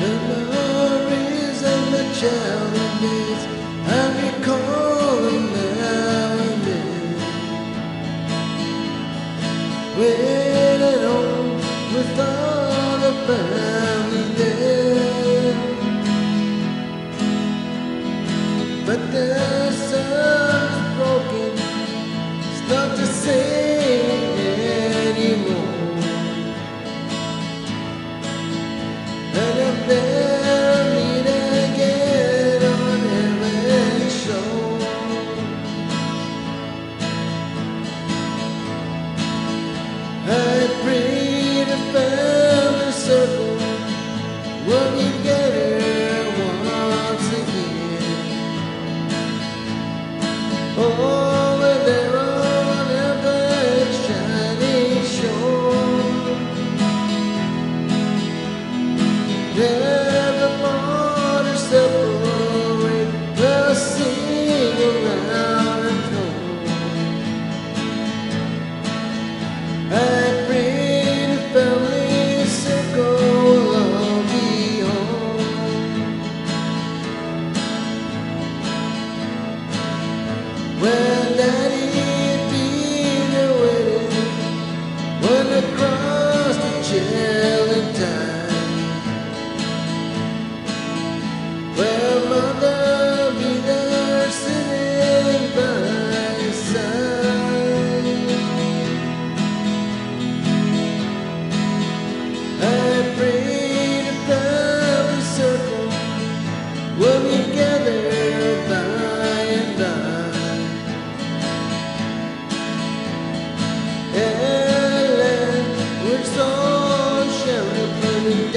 the glories and the challenges I'm recalling now and then. When home with all the family there, but the sun's broken, stop to say. over there